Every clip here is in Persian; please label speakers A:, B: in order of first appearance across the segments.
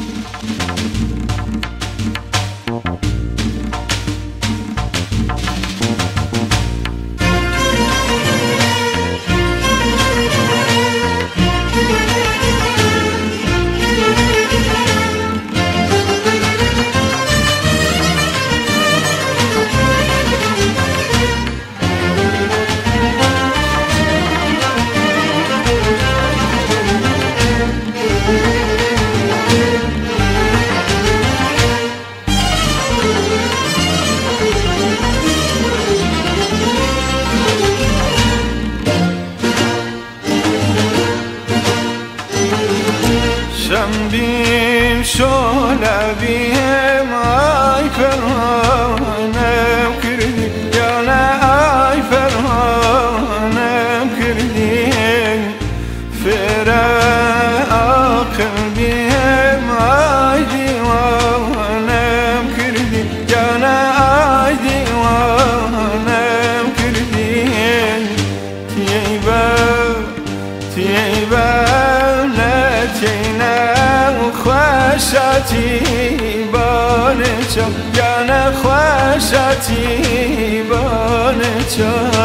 A: なるほど。ولتینم خوشتی بانچم گنه خوشتی بانچم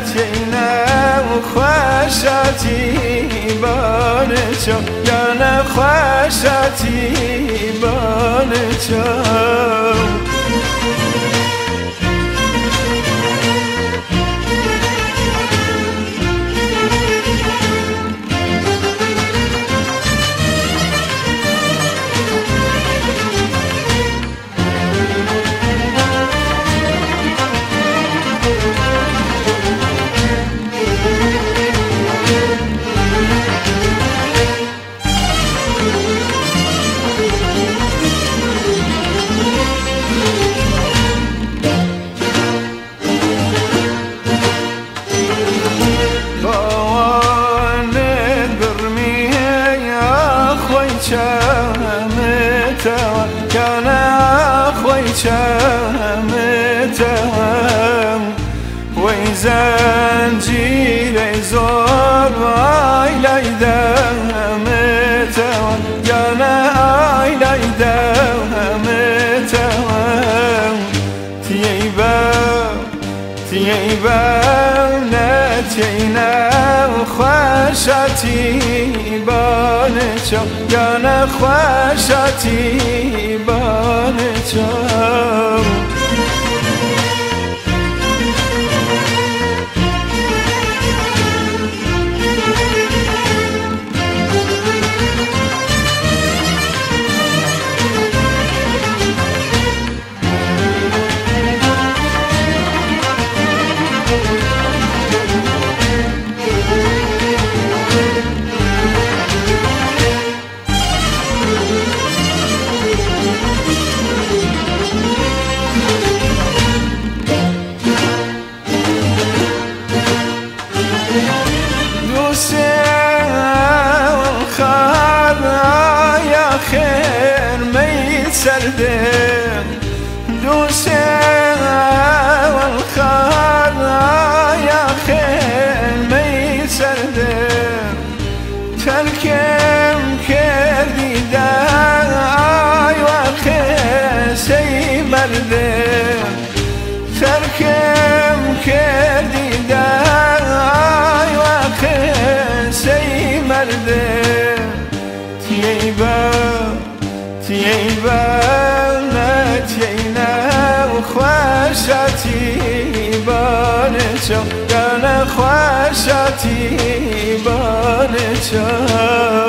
A: نتینا خوشتی بانچو یا نه خوشتی بانچو كان أخوي شامتهم. وإذا جيلي زور وعيلي دامتهم كان عيلي دامتهم تيبا تيبا نتينا وخشتي. بانچا یا نه خوشتی بانچا بانچو گل خوشتی بانچو